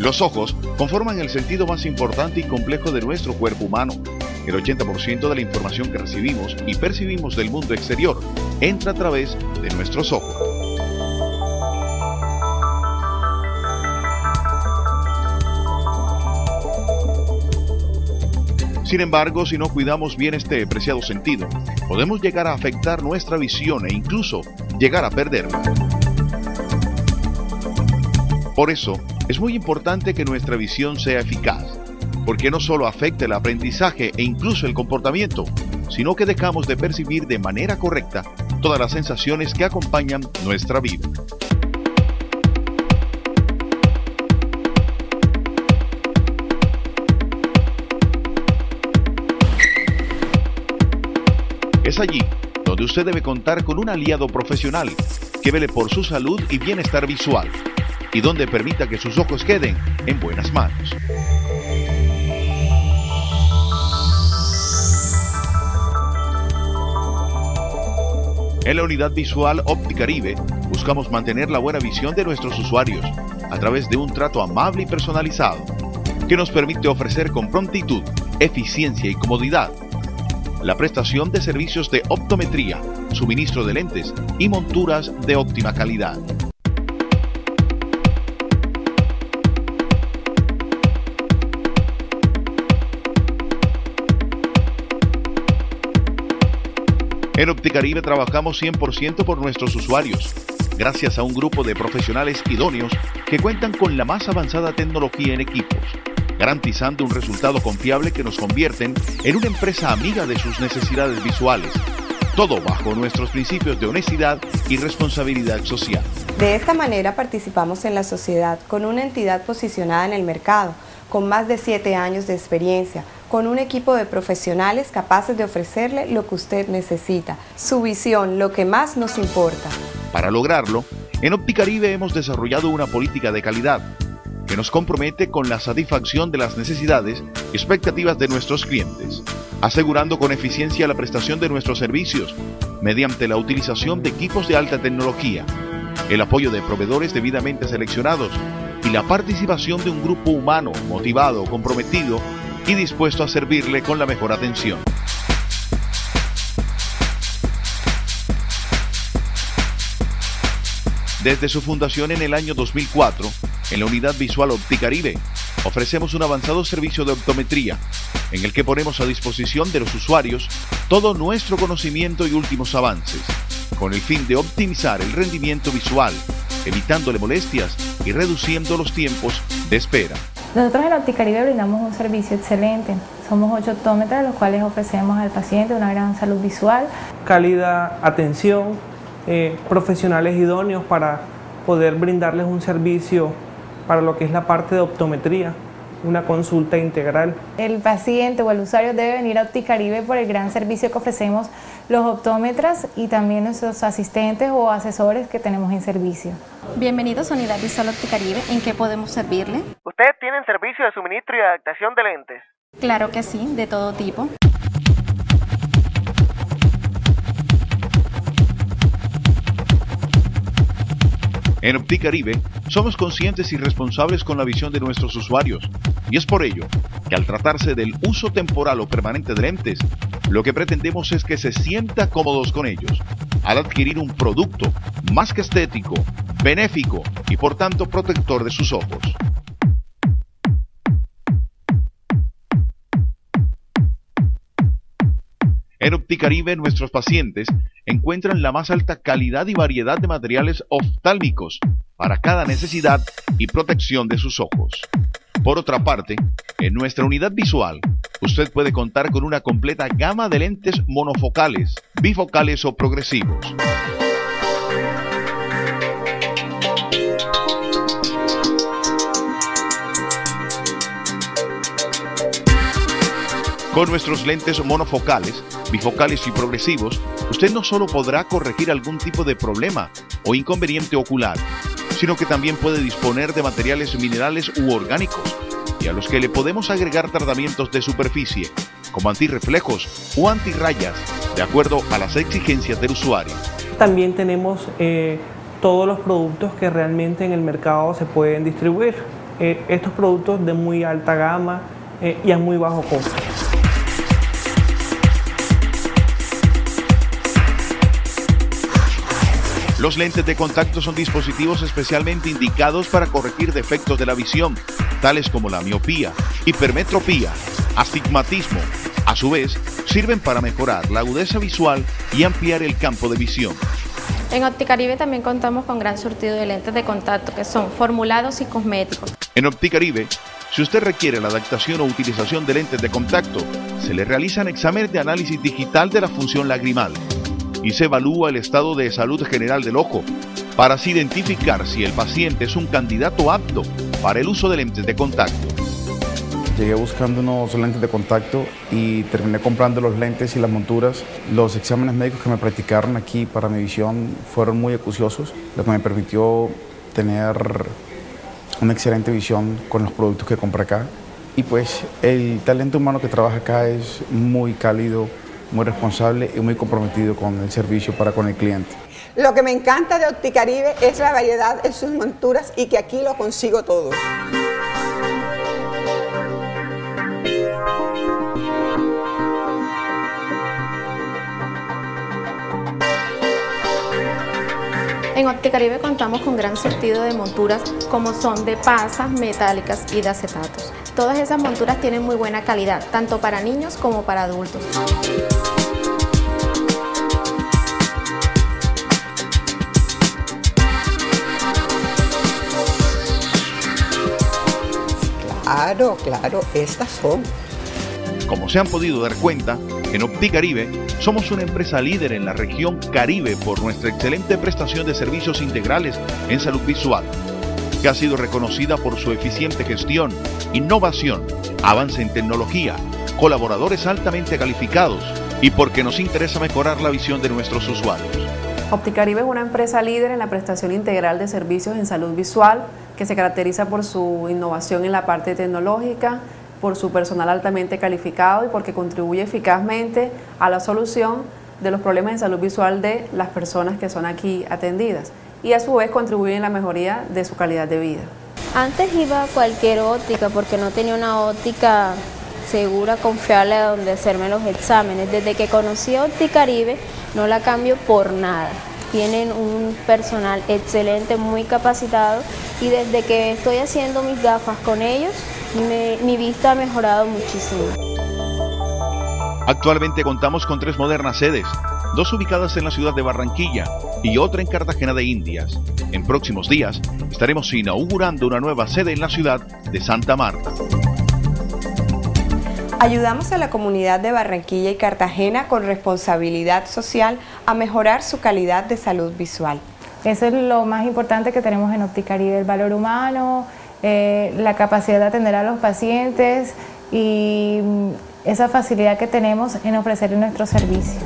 Los ojos conforman el sentido más importante y complejo de nuestro cuerpo humano. El 80% de la información que recibimos y percibimos del mundo exterior entra a través de nuestros ojos. Sin embargo, si no cuidamos bien este preciado sentido, podemos llegar a afectar nuestra visión e incluso llegar a perderla. Por eso, es muy importante que nuestra visión sea eficaz, porque no solo afecta el aprendizaje e incluso el comportamiento, sino que dejamos de percibir de manera correcta todas las sensaciones que acompañan nuestra vida. Es allí donde usted debe contar con un aliado profesional que vele por su salud y bienestar visual y donde permita que sus ojos queden en buenas manos. En la unidad visual Opticaribe buscamos mantener la buena visión de nuestros usuarios a través de un trato amable y personalizado que nos permite ofrecer con prontitud, eficiencia y comodidad la prestación de servicios de optometría, suministro de lentes y monturas de óptima calidad. En Opticaribe trabajamos 100% por nuestros usuarios, gracias a un grupo de profesionales idóneos que cuentan con la más avanzada tecnología en equipos, garantizando un resultado confiable que nos convierten en una empresa amiga de sus necesidades visuales. Todo bajo nuestros principios de honestidad y responsabilidad social. De esta manera participamos en la sociedad con una entidad posicionada en el mercado, con más de siete años de experiencia, con un equipo de profesionales capaces de ofrecerle lo que usted necesita, su visión, lo que más nos importa. Para lograrlo, en Opticaribe hemos desarrollado una política de calidad que nos compromete con la satisfacción de las necesidades y expectativas de nuestros clientes, asegurando con eficiencia la prestación de nuestros servicios mediante la utilización de equipos de alta tecnología, el apoyo de proveedores debidamente seleccionados y la participación de un grupo humano motivado, comprometido y dispuesto a servirle con la mejor atención. Desde su fundación en el año 2004, en la unidad visual Opticaribe, ofrecemos un avanzado servicio de optometría, en el que ponemos a disposición de los usuarios todo nuestro conocimiento y últimos avances, con el fin de optimizar el rendimiento visual, evitándole molestias y reduciendo los tiempos de espera. Nosotros en Opticaribe brindamos un servicio excelente. Somos ocho optómetras, los cuales ofrecemos al paciente una gran salud visual. Calidad, atención, eh, profesionales idóneos para poder brindarles un servicio para lo que es la parte de optometría una consulta integral. El paciente o el usuario debe venir a Opticaribe por el gran servicio que ofrecemos los optómetras y también nuestros asistentes o asesores que tenemos en servicio. Bienvenidos a Unidad Visual Opticaribe. ¿En qué podemos servirle? ¿Ustedes tienen servicio de suministro y adaptación de lentes? Claro que sí, de todo tipo. En Opticaribe somos conscientes y responsables con la visión de nuestros usuarios y es por ello que al tratarse del uso temporal o permanente de lentes, lo que pretendemos es que se sienta cómodos con ellos al adquirir un producto más que estético, benéfico y por tanto protector de sus ojos. En Opticaribe nuestros pacientes encuentran la más alta calidad y variedad de materiales oftálmicos para cada necesidad y protección de sus ojos. Por otra parte, en nuestra unidad visual, usted puede contar con una completa gama de lentes monofocales, bifocales o progresivos. Con nuestros lentes monofocales, bifocales y progresivos, usted no solo podrá corregir algún tipo de problema o inconveniente ocular, sino que también puede disponer de materiales minerales u orgánicos y a los que le podemos agregar tratamientos de superficie, como antirreflejos o antirrayas, de acuerdo a las exigencias del usuario. También tenemos eh, todos los productos que realmente en el mercado se pueden distribuir. eh, estos productos de muy alta gama eh, y a muy bajo costo. Los lentes de contacto son dispositivos especialmente indicados para corregir defectos de la visión, tales como la miopía, hipermetropía, astigmatismo. A su vez, sirven para mejorar la agudeza visual y ampliar el campo de visión. En Opticaribe también contamos con gran surtido de lentes de contacto que son formulados y cosméticos. En Opticaribe, si usted requiere la adaptación o utilización de lentes de contacto, se le realizan exámenes de análisis digital de la función lagrimal y se evalúa el estado de salud general del ojo para así identificar si el paciente es un candidato apto para el uso de lentes de contacto. Llegué buscando unos lentes de contacto y terminé comprando los lentes y las monturas. Los exámenes médicos que me practicaron aquí para mi visión fueron muy acuciosos, lo que me permitió tener una excelente visión con los productos que compré acá. Y pues el talento humano que trabaja acá es muy cálido, muy responsable y muy comprometido con el servicio para con el cliente. Lo que me encanta de Opticaribe es la variedad en sus monturas y que aquí lo consigo todo. En Opticaribe contamos con gran surtido de monturas como son de pasas, metálicas y de acetatos. Todas esas monturas tienen muy buena calidad, tanto para niños como para adultos. Claro, claro, estas son. Como se han podido dar cuenta, en Opticaribe somos una empresa líder en la región Caribe por nuestra excelente prestación de servicios integrales en salud visual, que ha sido reconocida por su eficiente gestión, innovación, avance en tecnología, colaboradores altamente calificados y porque nos interesa mejorar la visión de nuestros usuarios. Opticaribe es una empresa líder en la prestación integral de servicios en salud visual que se caracteriza por su innovación en la parte tecnológica, por su personal altamente calificado y porque contribuye eficazmente a la solución de los problemas de salud visual de las personas que son aquí atendidas y a su vez contribuye en la mejoría de su calidad de vida. Antes iba a cualquier óptica porque no tenía una óptica segura, confiable a donde hacerme los exámenes. Desde que conocí a Opticaribe no la cambio por nada. Tienen un personal excelente, muy capacitado y desde que estoy haciendo mis gafas con ellos, mi vista ha mejorado muchísimo. Actualmente contamos con tres modernas sedes, dos ubicadas en la ciudad de Barranquilla y otra en Cartagena de Indias. En próximos días estaremos inaugurando una nueva sede en la ciudad de Santa Marta. Ayudamos a la comunidad de Barranquilla y Cartagena con responsabilidad social a mejorar su calidad de salud visual. Eso es lo más importante que tenemos en Opticaribe, el valor humano, eh, la capacidad de atender a los pacientes y mm, esa facilidad que tenemos en ofrecer nuestro servicio.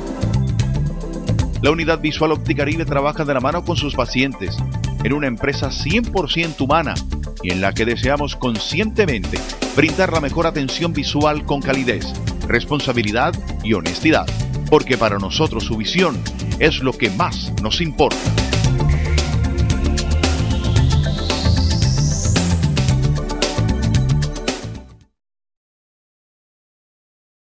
La unidad visual Opticaribe trabaja de la mano con sus pacientes en una empresa 100% humana y en la que deseamos conscientemente brindar la mejor atención visual con calidez, responsabilidad y honestidad, porque para nosotros su visión es lo que más nos importa.